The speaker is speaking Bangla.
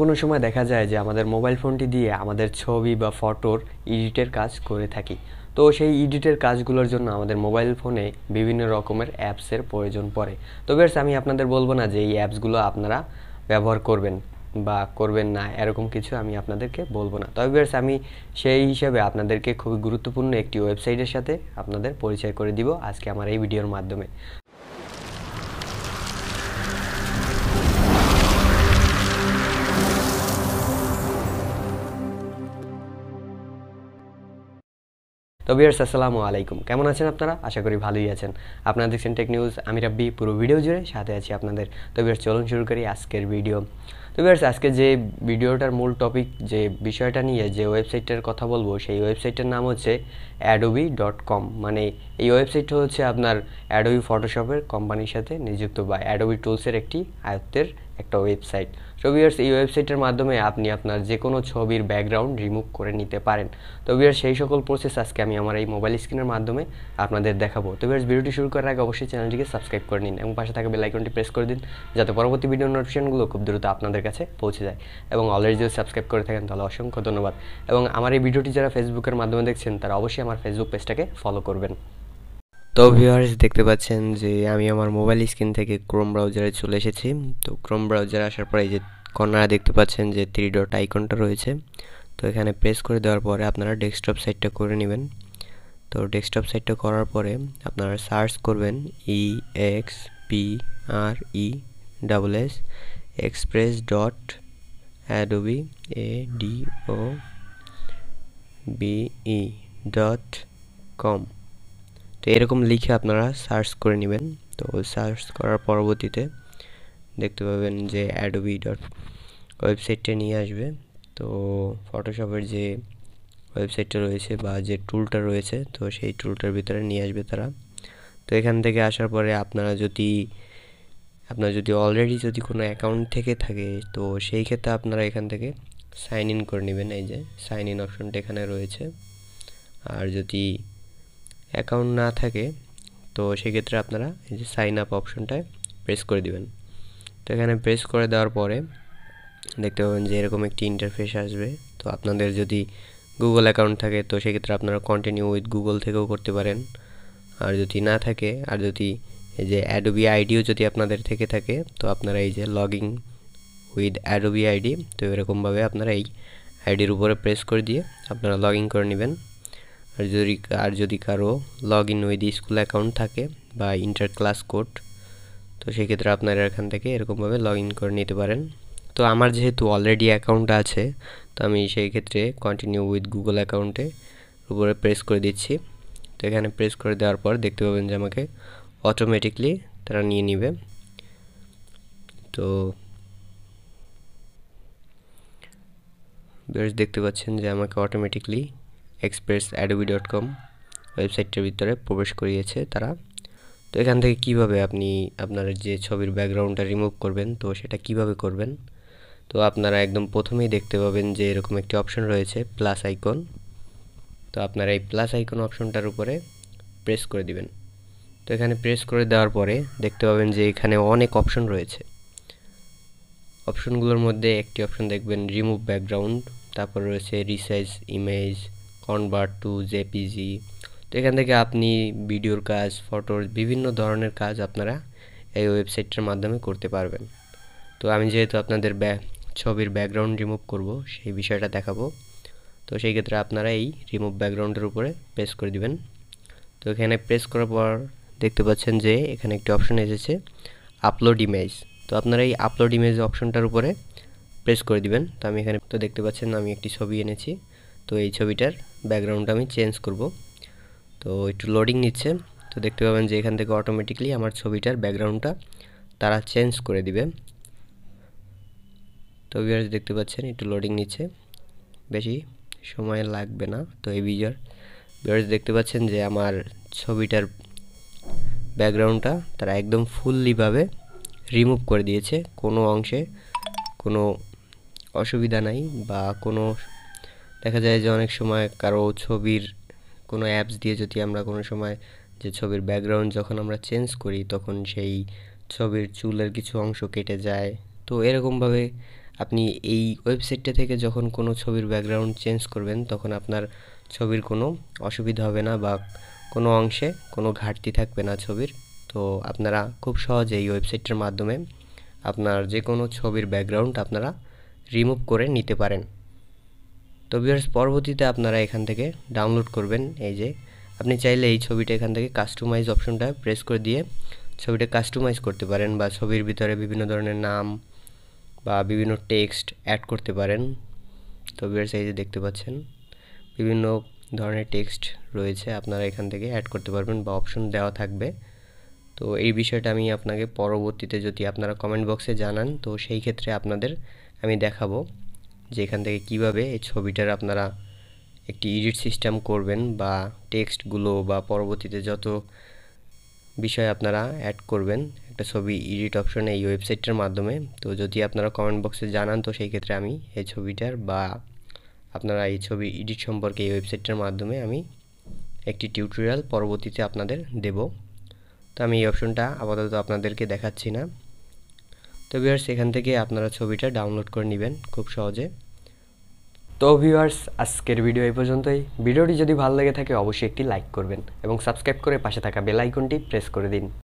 কোনো সময় দেখা যায় যে আমাদের মোবাইল ফোনটি দিয়ে আমাদের ছবি বা ফটোর এডিটের কাজ করে থাকি। তো সেই এডিটের কাজগুলোর জন্য আমাদের মোবাইল ফোনে বিভিন্ন রকমের অ্যাপসের প্রয়োজন পড়ে। তো বেশ আমি আপনাদের বলব না যে এই অ্যাপসগুলো আপনারা ব্যবহার করবেন বা করবেন না, এরকম কিছু আমি আপনাদেরকে বলব না। তবে বেশ আমি সেই হিসাবে আপনাদেরকে খুবই গুরুত্বপূর্ণ একটি ওয়েবসাইটের সাথে আপনাদের পরিচয় করে দিব আজকে আমার এই ভিডিওর মাধ্যমে। তো বিয়ার্স আসসালামু আলাইকুম। কেমন আছেন আপনারা? আশা করি ভালোই আছেন। আপনারা দেখছেন টেক নিউজ আমি রাব্বি, পুরো ভিডিও জুড়ে সাথে আছি আপনাদের। তো বিয়ার্স চলুন শুরু করি আজকের ভিডিও। তো বিয়ার্স আজকে যে ভিডিওটার মূল টপিক যে বিষয়টা নিয়ে যে ওয়েবসাইটটার কথা বলব, সেই ওয়েবসাইটের নাম হচ্ছে অ্যাডোবি ডট কম মানে এই ওয়েবসাইটটা হচ্ছে আপনার অ্যাডোবি ফটোশপের কোম্পানির সাথে নিযুক্ত বা অ্যাডোবি টুলসের একটি আয়ত্তের একটা ওয়েবসাইট তো ভিউয়ার্স এই ওয়েবসাইটের মাধ্যমে আপনি আপনার যে কোনো ছবির ব্যাকগ্রাউন্ড রিমুভ করে নিতে পারেন। তো ভিউয়ার্স সেই সকল প্রসেস আজকে আমি আমার এই মোবাইল স্ক্রিনের মাধ্যমে আপনাদের দেখাবো। তো ভিউয়ার্স ভিডিওটি শুরু করার আগে অবশ্যই চ্যানেলটিকে সাবস্ক্রাইব করে নিন এবং পাশে থাকা বেল আইকনটি প্রেস করে দিন, যাতে পরবর্তী ভিডিও নোটিফিকেশনগুলো খুব দ্রুত আপনাদের কাছে পৌঁছে যায়। এবং অলরেডি যদি সাবস্ক্রাইব করে থাকেন, তাহলে অসংখ্য ধন্যবাদ। এবং আমার এই ভিডিওটি যারা ফেসবুকের মাধ্যমে দেখছেন, তারা অবশ্যই আমার ফেসবুক পেজটাকে ফলো করবেন। তো ভিউয়ার্স দেখতে পাচ্ছেন যে আমি আমার মোবাইল স্ক্রিন থেকে ক্রোম ব্রাউজারে চলে এসেছি। তো ক্রোম ব্রাউজারে আসার পরে এই যে কর্নারে দেখতে পাচ্ছেন যে থ্রি ডট আইকনটা রয়েছে। তো এখানে প্রেস করে দেওয়ার পরে আপনারা ডেস্কটপ সাইটটা করে নেবেন। তো ডেস্কটপ সাইটটা করার পরে আপনারা সার্চ করবেন E X P R E double S express dot Adobe A D O B E dot com তো এরকম লিখে আপনারা সার্চ করে নেবেন। তো সার্চ করার পরবর্তীতে দেখতে পাবেন যে অ্যাডোবি ডট ওয়েবসাইটটা নিয়ে আসবে। তো ফটোশপের যে ওয়েবসাইটটা রয়েছে বা যে টুলটা রয়েছে, তো সেই টুলটার ভিতরে নিয়ে আসবে তারা। তো এখান থেকে আসার পরে আপনারা যদি, আপনার যদি অলরেডি যদি কোনো অ্যাকাউন্ট থেকে থাকে, তো সেই ক্ষেত্রে আপনারা এখান থেকে সাইন ইন করে নেবেন। এই যে সাইন ইন অপশনটা এখানে রয়েছে। আর যদি অ্যাকাউন্ট না থাকে, তো সেক্ষেত্রে আপনারা এই যে সাইন আপ অপশনটায় প্রেস করে দিবেন। তো এখানে প্রেস করে দেওয়ার পরে দেখতে পাবেন যে এরকম একটি ইন্টারফেস আসবে। তো আপনাদের যদি গুগল অ্যাকাউন্ট থাকে, তো সেক্ষেত্রে আপনারা কন্টিনিউ উইথ গুগল থেকেও করতে পারেন। আর যদি না থাকে, আর যদি এই যে অ্যাডোবি আইডিও যদি আপনাদের থেকে থাকে, তো আপনারা এই যে log in with Adobe ID তো এরকমভাবে আপনারা এই আইডির উপরে প্রেস করে দিয়ে আপনারা লগ করে নেবেন। আর যদি আর যদি কারও log in with school account থাকে বা ইন্টার ক্লাস কোড তো সেক্ষেত্রে আপনারা এখান থেকে এরকমভাবে লগ ইন করে নিতে পারেন। তো আমার যেহেতু অলরেডি অ্যাকাউন্ট আছে, তো আমি সেই ক্ষেত্রে কন্টিনিউ উইথ গুগল অ্যাকাউন্টে উপরে প্রেস করে দিচ্ছি। তো এখানে প্রেস করে দেওয়ার পর দেখতে পাবেন যে আমাকে অটোমেটিকলি তারা নিয়ে নিবে। তো বেশ দেখতে পাচ্ছেন যে আমাকে automatically express Adobe dot com ওয়েবসাইটটার ভিতরে প্রবেশ করিয়েছে তারা। তো এখান থেকে কীভাবে আপনি আপনার যে ছবির ব্যাকগ্রাউন্ডটা রিমুভ করবেন, তো সেটা কীভাবে করবেন? তো আপনারা একদম প্রথমেই দেখতে পাবেন যে এরকম একটি অপশন রয়েছে প্লাস আইকন তো আপনারা এই প্লাস আইকন অপশনটার উপরে প্রেস করে দিবেন। তো এখানে প্রেস করে দেওয়ার পরে দেখতে পাবেন যে এখানে অনেক অপশন রয়েছে। অপশনগুলোর মধ্যে একটি অপশন দেখবেন রিমুভ ব্যাকগ্রাউন্ড তারপর রয়েছে resize image convert to JPG তো এখান থেকে আপনি ভিডিওর কাজ, ফটোর বিভিন্ন ধরনের কাজ আপনারা এই ওয়েবসাইটটার মাধ্যমে করতে পারবেন। তো আমি যেহেতু আপনাদের ছবির ব্যাকগ্রাউন্ড রিমুভ করব, সেই বিষয়টা দেখাবো। তো সেই ক্ষেত্রে আপনারা এই রিমুভ ব্যাকগ্রাউন্ডের উপরে প্রেস করে দিবেন। তো এখানে প্রেস করার পর দেখতে পাচ্ছেন যে এখানে একটি অপশন এসেছে আপলোড ইমেজ তো আপনারা এই আপলোড ইমেজ অপশনটার উপরে প্রেস করে দিবেন। তো আমি এখানে, তো দেখতে পাচ্ছেন আমি একটি ছবি এনেছি। তো এই ছবিটার ব্যাকগ্রাউন্ডটা আমি চেঞ্জ করব। তো একটু লোডিং নিচ্ছে। তো দেখতে পাবেন যে এখান থেকে অটোমেটিকলি আমার ছবিটার ব্যাকগ্রাউন্ডটা তারা চেঞ্জ করে দিবে। তো ভিউয়ার্স দেখতে পাচ্ছেন, একটু লোডিং নিচ্ছে। বেশি সময় লাগবে না। তো এই ভিডিওর ভিউয়ার্স দেখতে পাচ্ছেন যে আমার ছবিটার ব্যাকগ্রাউন্ডটা তারা একদম ফুললিভাবে রিমুভ করে দিয়েছে। কোনো অংশে কোনো অসুবিধা নাই বা কোনো দেখা যায় যে অনেক সময় কারও ছবির কোনো অ্যাপস দিয়ে যদি আমরা কোনো সময় যে ছবির ব্যাকগ্রাউন্ড যখন আমরা চেঞ্জ করি, তখন সেই ছবির চুলের কিছু অংশ কেটে যায়। তো এরকমভাবে আপনি এই ওয়েবসাইটটা থেকে যখন কোনো ছবির ব্যাকগ্রাউন্ড চেঞ্জ করবেন, তখন আপনার ছবির কোনো অসুবিধা হবে না বা কোনো অংশে কোনো ঘাটতি থাকবে না ছবির। তো আপনারা খুব সহজে এই ওয়েবসাইটটার মাধ্যমে আপনার যে কোনো ছবির ব্যাকগ্রাউন্ড আপনারা রিমুভ করে নিতে পারেন। তো ভিউয়ার্স পরবর্তীতে আপনারা এখান থেকে ডাউনলোড করবেন এই যে, আপনি চাইলে এই ছবিটা এখান থেকে কাস্টমাইজ অপশনটা প্রেস করে দিয়ে ছবিটা কাস্টমাইজ করতে পারেন বা ছবির ভিতরে বিভিন্ন ধরনের নাম বা বিভিন্ন টেক্সট অ্যাড করতে পারেন। তো ভিউয়ার্স এই যে দেখতে পাচ্ছেন, বিভিন্ন ধরনের টেক্সট রয়েছে, আপনারা এখান থেকে অ্যাড করতে পারবেন বা অপশন দেওয়া থাকবে। তো এই বিষয়টা আমি আপনাকে পরবর্তীতে যদি আপনারা কমেন্ট বক্সে জানান, তো সেই ক্ষেত্রে আপনাদের আমি দেখাবো। যে এখান থেকে কীভাবে এই ছবিটার আপনারা একটি এডিট সিস্টেম করবেন বা টেক্সটগুলো বা পরবর্তীতে যত বিষয় আপনারা অ্যাড করবেন, একটা ছবি এডিট অপশনে এই ওয়েবসাইটটার মাধ্যমে। তো যদি আপনারা কমেন্ট বক্সে জানান, তো সেই ক্ষেত্রে আমি এই ছবিটার বা আপনারা এই ছবি এডিট সম্পর্কে এই ওয়েবসাইটটার মাধ্যমে আমি একটি টিউটোরিয়াল পরবর্তীতে আপনাদের দেব। তো আমি এই অপশনটা আপাতত আপনাদেরকে দেখাচ্ছি না। তো ভিউয়ার্স এখান থেকে আপনারা ছবিটা ডাউনলোড করে নেবেন খুব সহজে। তো ভিউয়ার্স আজকের ভিডিও এই পর্যন্তই। ভিডিওটি যদি ভালো লেগে থাকে, অবশ্যই একটি লাইক করবেন এবং সাবস্ক্রাইব করে পাশে থাকা বেল আইকনটি প্রেস করে দিন।